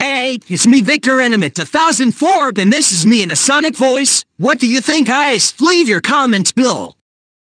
Hey, it's me, Viktor Enemit, 1004, and this is me in a sonic voice. What do you think, guys? Leave your comments below.